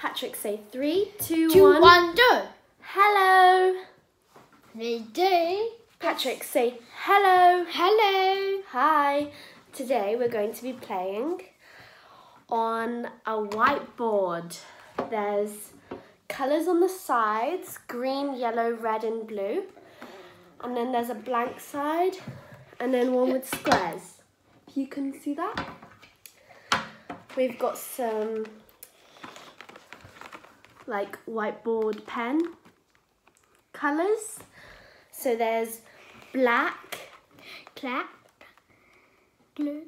Patrick, say three, two, Two, one. one, go. Hello. Ready? Patrick, say hello. Hello. Hi. Today we're going to be playing on a whiteboard. There's colours on the sides green, yellow, red, and blue. And then there's a blank side, and then one with squares. You can see that. We've got some like whiteboard pen colours. So there's black, clap, Blue.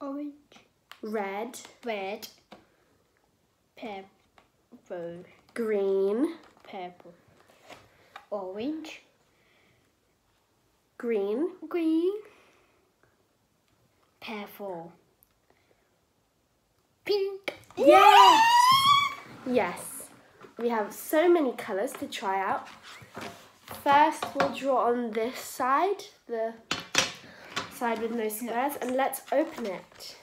Orange. red, Red. Purple. green, Purple. Orange. green, Green. Purple. Pink. Yes! Yes. We have so many colours to try out. First, we'll draw on this side, the side with no squares, and let's open it.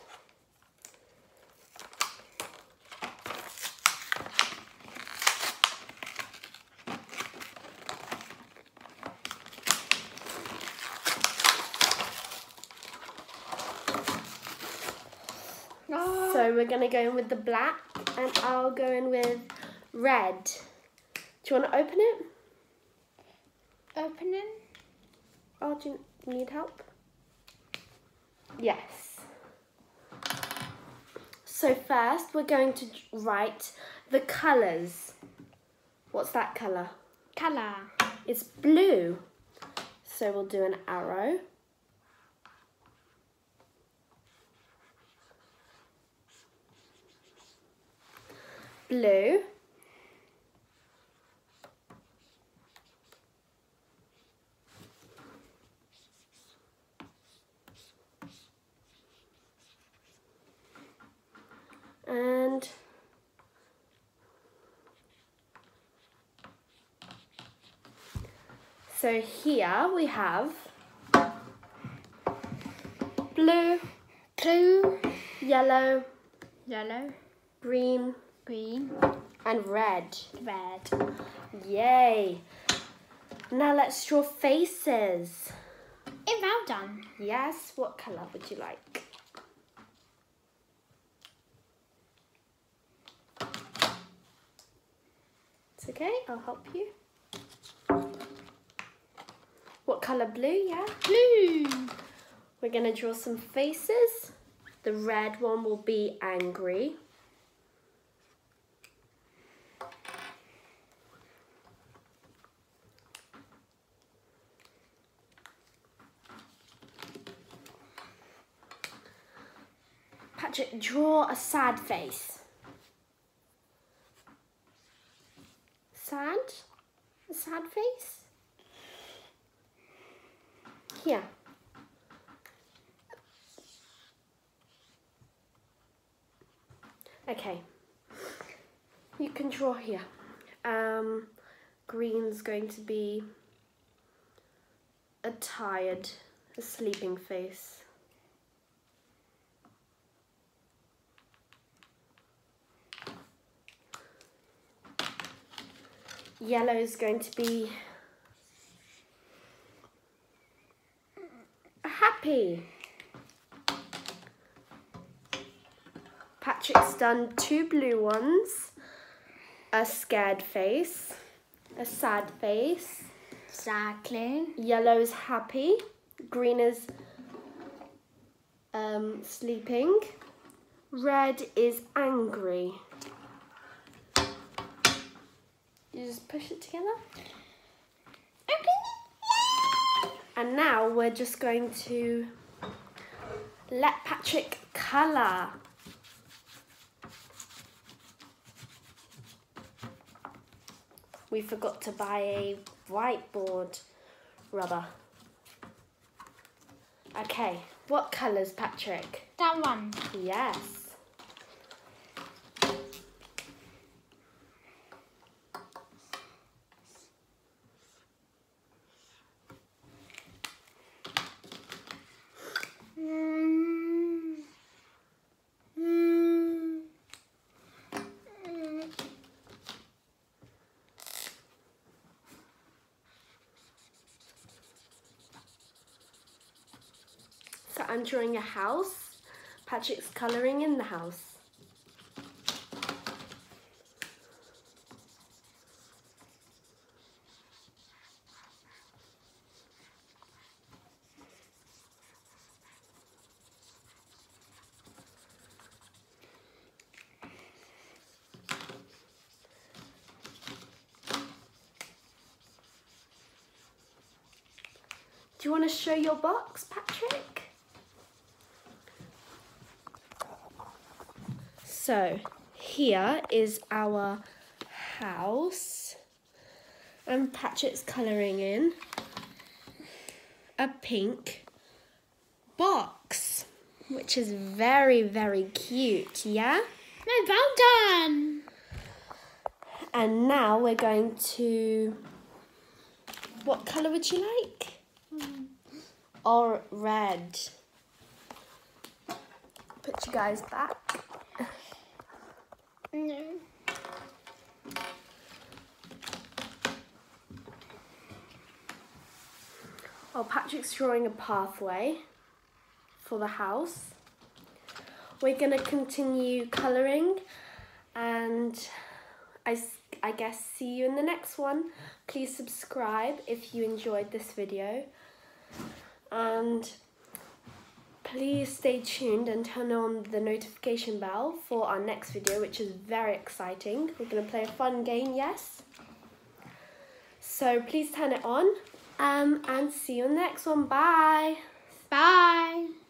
Oh. So we're going to go in with the black, and I'll go in with red. Do you want to open it? Opening. Oh, do you need help? Yes. So first we're going to write the colours. What's that colour? Color. It's blue. So we'll do an arrow. Blue. And so here we have blue, Blue. yellow, Yellow. green, Green. and red. Red. Yay! Now let's draw faces. And well done. Yes, what colour would you like? It's okay, I'll help you. What colour? Blue, yeah? Blue. We're going to draw some faces. The red one will be angry. Draw a sad face. Sad? A sad face? Here. Okay. You can draw here. Um, green's going to be a tired, a sleeping face. Yellow is going to be happy. Patrick's done two blue ones, a scared face, a sad face. Exactly. Yellow is happy, green is um, sleeping, red is angry. You just push it together. Okay. And now we're just going to let Patrick colour. We forgot to buy a whiteboard rubber. Okay, what colours, Patrick? That one. Yes. Mm. Mm. I'm drawing a house. Patrick's colouring in the house. Do you want to show your box, Patrick? So, here is our house. And Patrick's colouring in a pink box, which is very, very cute, yeah? No, well done. And now we're going to. What colour would you like? Hmm. Or red. Put you guys back. No. Oh, well, Patrick's drawing a pathway for the house. We're going to continue colouring and I, I guess see you in the next one. Please subscribe if you enjoyed this video and please stay tuned and turn on the notification bell for our next video which is very exciting. We're going to play a fun game, yes? So please turn it on um, and see you next one. Bye. Bye.